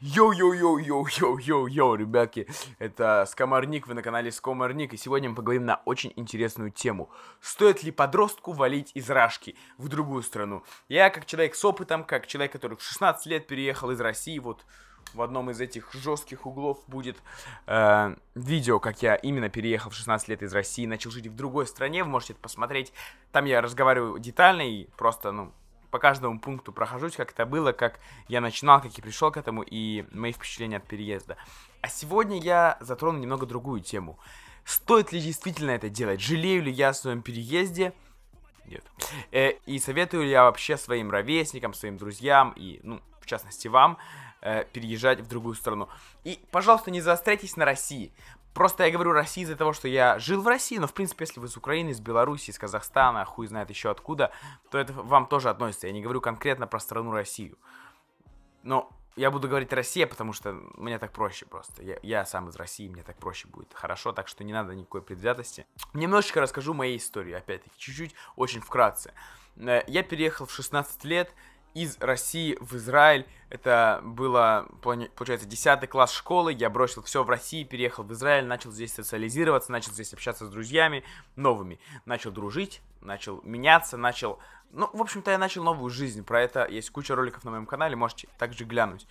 Йоу-йоу-йоу-йоу-йоу-йоу, ребятки, это Скоморник, вы на канале Скоморник, и сегодня мы поговорим на очень интересную тему. Стоит ли подростку валить из Рашки в другую страну? Я, как человек с опытом, как человек, который в 16 лет переехал из России, вот в одном из этих жестких углов будет э, видео, как я именно переехал в 16 лет из России, начал жить в другой стране, вы можете это посмотреть. Там я разговариваю детально и просто, ну, по каждому пункту прохожусь, как это было, как я начинал, как я пришел к этому и мои впечатления от переезда. А сегодня я затрону немного другую тему. Стоит ли действительно это делать? Жалею ли я о своем переезде? Нет. Э, и советую ли я вообще своим ровесникам, своим друзьям и, ну, в частности, вам э, переезжать в другую страну? И, пожалуйста, не заостряйтесь на России. Просто я говорю России из-за того, что я жил в России, но, в принципе, если вы из Украины, из Беларуси, из Казахстана, хуй знает еще откуда, то это вам тоже относится. Я не говорю конкретно про страну Россию. Но я буду говорить Россия, потому что мне так проще просто. Я, я сам из России, мне так проще будет. Хорошо, так что не надо никакой предвзятости. Немножечко расскажу моей истории, опять-таки, чуть-чуть, очень вкратце. Э, я переехал в 16 лет, из России в Израиль. Это было, получается, 10 класс школы. Я бросил все в России, переехал в Израиль, начал здесь социализироваться, начал здесь общаться с друзьями новыми. Начал дружить, начал меняться, начал... Ну, в общем-то, я начал новую жизнь. Про это есть куча роликов на моем канале, можете также глянуть.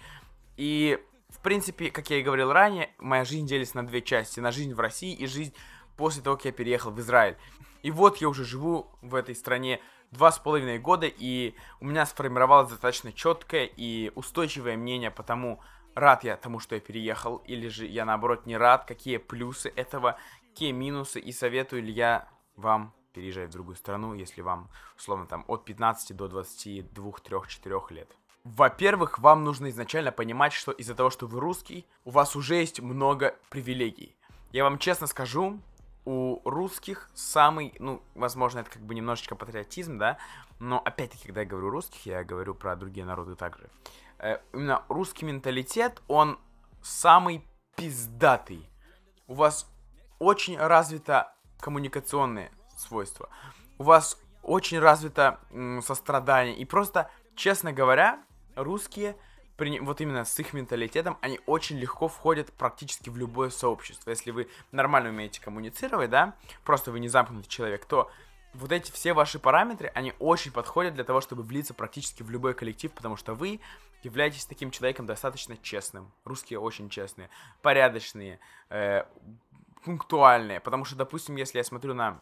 И, в принципе, как я и говорил ранее, моя жизнь делится на две части. На жизнь в России и жизнь после того, как я переехал в Израиль. И вот я уже живу в этой стране два с половиной года, и у меня сформировалось достаточно четкое и устойчивое мнение по тому, рад я тому, что я переехал, или же я наоборот не рад, какие плюсы этого, какие минусы, и советую ли я вам переезжать в другую страну, если вам, условно, там, от 15 до 22, 3, 4 лет. Во-первых, вам нужно изначально понимать, что из-за того, что вы русский, у вас уже есть много привилегий. Я вам честно скажу, у русских самый, ну, возможно, это как бы немножечко патриотизм, да, но опять-таки, когда я говорю русских, я говорю про другие народы также. Э, именно русский менталитет, он самый пиздатый. У вас очень развито коммуникационные свойства. У вас очень развито м, сострадание. И просто, честно говоря, русские вот именно с их менталитетом, они очень легко входят практически в любое сообщество. Если вы нормально умеете коммуницировать, да, просто вы не замкнутый человек, то вот эти все ваши параметры, они очень подходят для того, чтобы влиться практически в любой коллектив, потому что вы являетесь таким человеком достаточно честным. Русские очень честные, порядочные, э, пунктуальные. Потому что, допустим, если я смотрю на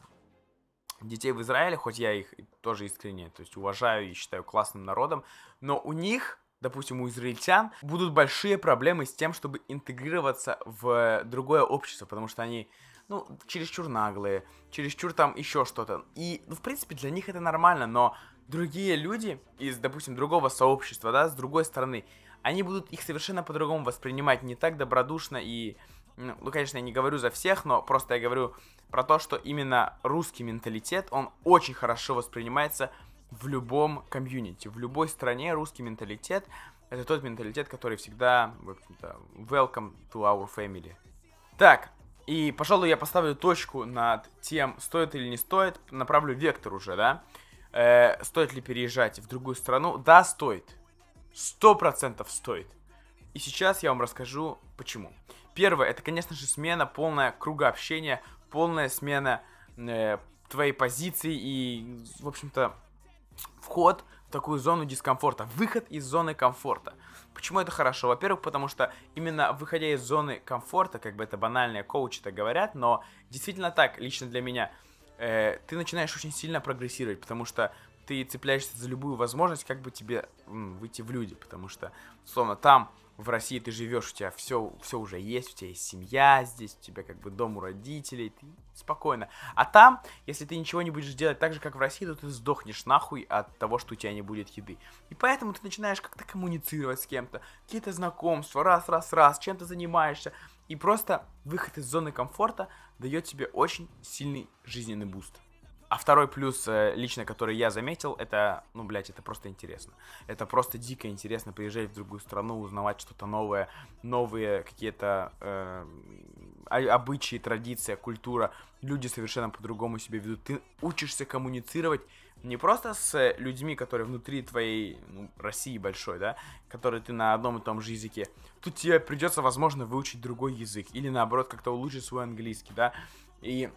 детей в Израиле, хоть я их тоже искренне, то есть уважаю и считаю классным народом, но у них допустим, у израильтян, будут большие проблемы с тем, чтобы интегрироваться в другое общество, потому что они, ну, чересчур наглые, чересчур там еще что-то. И, ну, в принципе, для них это нормально, но другие люди из, допустим, другого сообщества, да, с другой стороны, они будут их совершенно по-другому воспринимать, не так добродушно и... Ну, ну, конечно, я не говорю за всех, но просто я говорю про то, что именно русский менталитет, он очень хорошо воспринимается в любом комьюнити, в любой стране русский менталитет это тот менталитет, который всегда, в общем-то, welcome to our family. Так, и, пожалуй, я поставлю точку над тем, стоит или не стоит, направлю вектор уже, да? Э, стоит ли переезжать в другую страну? Да, стоит. Сто процентов стоит. И сейчас я вам расскажу, почему. Первое, это, конечно же, смена, полная круга общения, полная смена э, твоей позиции и, в общем-то, вход в такую зону дискомфорта, выход из зоны комфорта. Почему это хорошо? Во-первых, потому что именно выходя из зоны комфорта, как бы это банальные коучи так говорят, но действительно так, лично для меня, э, ты начинаешь очень сильно прогрессировать, потому что ты цепляешься за любую возможность, как бы тебе м, выйти в люди, потому что, словно там в России ты живешь, у тебя все, все уже есть, у тебя есть семья здесь, у тебя как бы дом у родителей, ты спокойно. А там, если ты ничего не будешь делать так же, как в России, то ты сдохнешь нахуй от того, что у тебя не будет еды. И поэтому ты начинаешь как-то коммуницировать с кем-то, какие-то знакомства, раз, раз, раз, чем ты занимаешься. И просто выход из зоны комфорта дает тебе очень сильный жизненный буст. А второй плюс, э, лично, который я заметил, это, ну, блядь, это просто интересно. Это просто дико интересно приезжать в другую страну, узнавать что-то новое, новые какие-то э, обычаи, традиция, культура, люди совершенно по-другому себя ведут. Ты учишься коммуницировать не просто с людьми, которые внутри твоей ну, России большой, да, которые ты на одном и том же языке. Тут тебе придется, возможно, выучить другой язык или наоборот как-то улучшить свой английский, да. И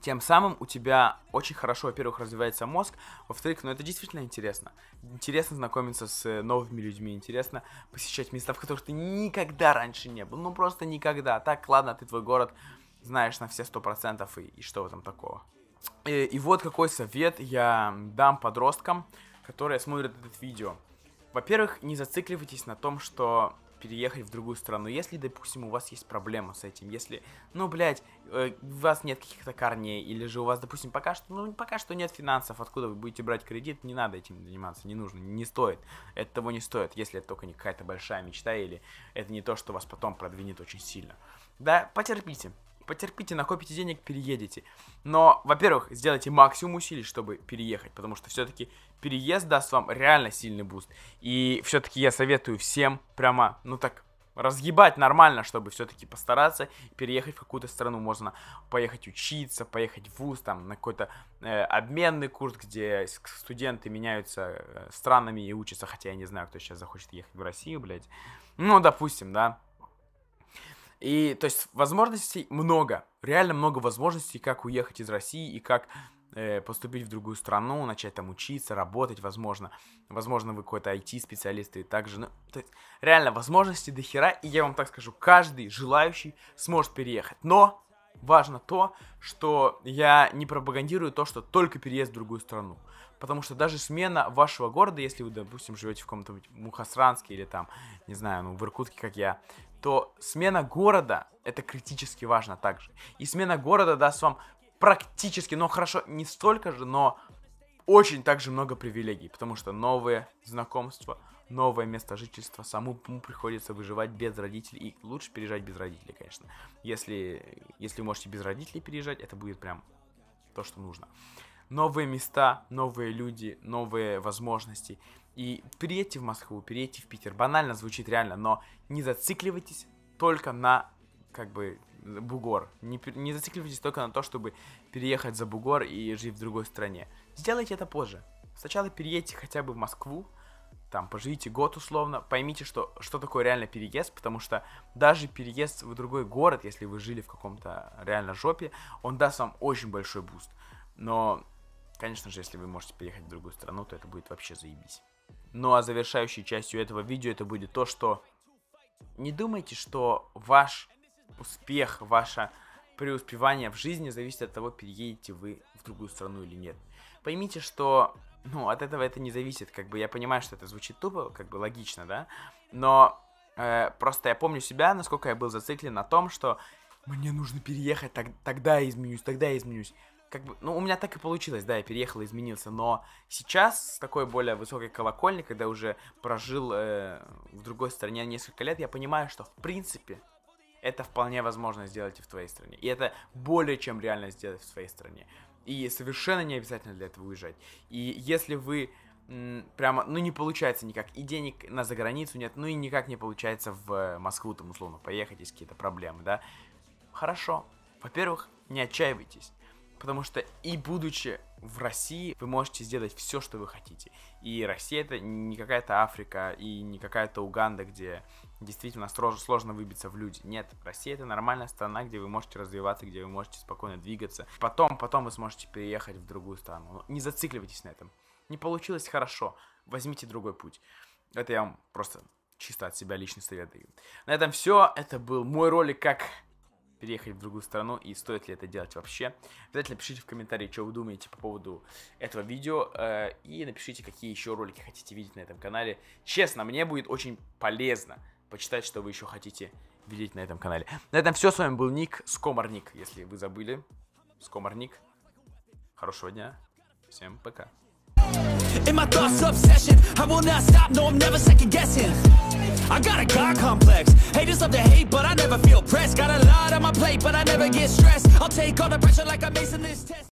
тем самым у тебя очень хорошо, во-первых, развивается мозг, во-вторых, ну это действительно интересно. Интересно знакомиться с новыми людьми, интересно посещать места, в которых ты никогда раньше не был. Ну просто никогда. Так, ладно, ты твой город знаешь на все сто процентов, и, и что в этом такого? И, и вот какой совет я дам подросткам, которые смотрят это видео. Во-первых, не зацикливайтесь на том, что переехать в другую страну. Если, допустим, у вас есть проблема с этим, если, ну, блядь, э, у вас нет каких-то корней, или же у вас, допустим, пока что, ну, пока что нет финансов, откуда вы будете брать кредит, не надо этим заниматься, не нужно, не стоит. Это того не стоит, если это только не какая-то большая мечта, или это не то, что вас потом продвинет очень сильно. Да, потерпите, потерпите, накопите денег, переедете. Но, во-первых, сделайте максимум усилий, чтобы переехать, потому что все-таки переезд даст вам реально сильный буст. И все-таки я советую всем прямо, ну так, разъебать нормально, чтобы все-таки постараться переехать в какую-то страну. Можно поехать учиться, поехать в ВУЗ, там, на какой-то э, обменный курс, где студенты меняются э, странами и учатся, хотя я не знаю, кто сейчас захочет ехать в Россию, блядь. Ну, допустим, да. И, то есть, возможностей много, реально много возможностей, как уехать из России и как поступить в другую страну, начать там учиться, работать, возможно. Возможно, вы какой-то IT-специалист и также, ну, то есть, реально, возможностей до хера, и я вам так скажу, каждый желающий сможет переехать. Но важно то, что я не пропагандирую то, что только переезд в другую страну. Потому что даже смена вашего города, если вы, допустим, живете в каком-то Мухасранске или там, не знаю, ну, в Иркутске, как я, то смена города это критически важно также. И смена города даст вам практически, ну хорошо, не столько же, но очень также много привилегий, потому что новые знакомства, новое место жительства, самому приходится выживать без родителей, и лучше переезжать без родителей, конечно. Если, если вы можете без родителей переезжать, это будет прям то, что нужно. Новые места, новые люди, новые возможности. И переедьте в Москву, переедьте в Питер. Банально звучит реально, но не зацикливайтесь только на как бы бугор. Не, не зацикливайтесь только на то, чтобы переехать за бугор и жить в другой стране. Сделайте это позже. Сначала переедьте хотя бы в Москву, там, поживите год условно, поймите, что, что такое реально переезд, потому что даже переезд в другой город, если вы жили в каком-то реально жопе, он даст вам очень большой буст. Но, конечно же, если вы можете переехать в другую страну, то это будет вообще заебись. Ну а завершающей частью этого видео это будет то, что не думайте, что ваш успех, ваше преуспевание в жизни зависит от того, переедете вы в другую страну или нет. Поймите, что ну, от этого это не зависит. Как бы я понимаю, что это звучит тупо, как бы логично, да. Но э, просто я помню себя, насколько я был зациклен на том, что мне нужно переехать, так, тогда я изменюсь, тогда я изменюсь как бы, ну, у меня так и получилось, да, я переехал, изменился, но сейчас с такой более высокой колокольни, когда уже прожил э, в другой стране несколько лет, я понимаю, что в принципе это вполне возможно сделать и в твоей стране. И это более чем реально сделать в твоей стране. И совершенно не обязательно для этого уезжать. И если вы прямо, ну, не получается никак, и денег на заграницу нет, ну, и никак не получается в Москву, там, условно, поехать, есть какие-то проблемы, да, хорошо. Во-первых, не отчаивайтесь. Потому что и будучи в России, вы можете сделать все, что вы хотите. И Россия это не какая-то Африка и не какая-то Уганда, где действительно сложно выбиться в люди. Нет, Россия это нормальная страна, где вы можете развиваться, где вы можете спокойно двигаться. Потом, потом вы сможете переехать в другую страну. Но не зацикливайтесь на этом. Не получилось хорошо, возьмите другой путь. Это я вам просто чисто от себя личный совет даю. На этом все. Это был мой ролик, как переехать в другую страну и стоит ли это делать вообще. Обязательно пишите в комментарии, что вы думаете по поводу этого видео э, и напишите, какие еще ролики хотите видеть на этом канале. Честно, мне будет очень полезно почитать, что вы еще хотите видеть на этом канале. На этом все. С вами был Ник, Скоморник, если вы забыли. Скоморник. Хорошего дня. Всем пока. In my thoughts, obsession I will not stop, no, I'm never second guessing I got a God complex Haters love to hate, but I never feel pressed Got a lot on my plate, but I never get stressed I'll take all the pressure like I'm acing this test